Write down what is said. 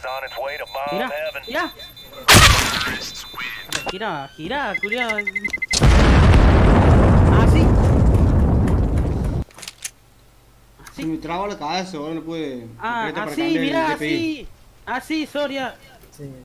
On Mira, mira. Gira, gira, culiao. Ah, así. Ah, Se me traba la cabeza, ahora no puede. Ah, así, mira, así. Así, Soria. Sí.